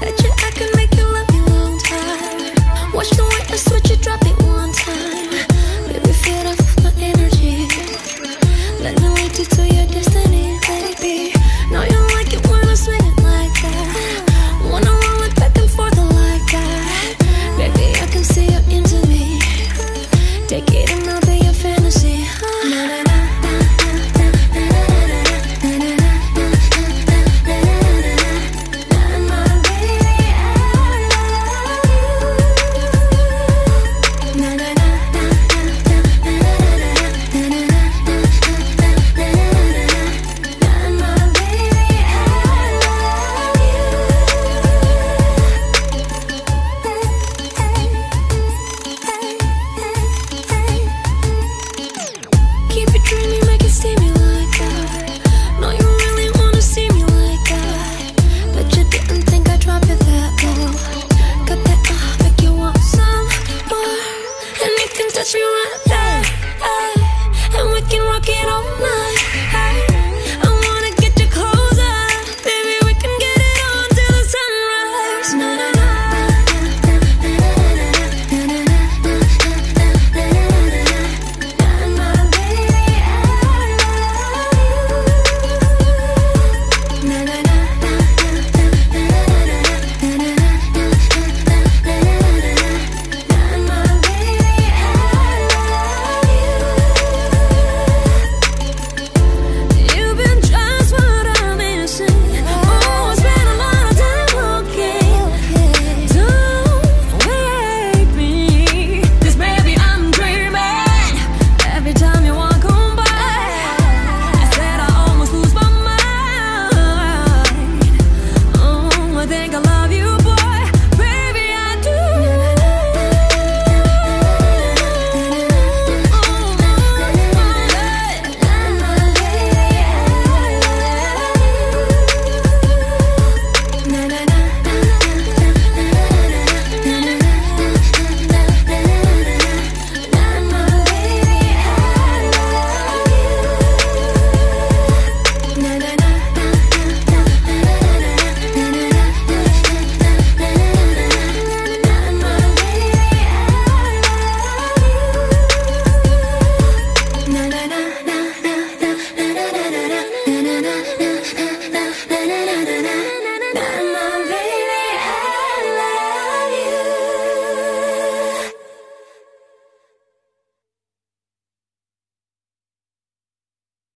that you're acting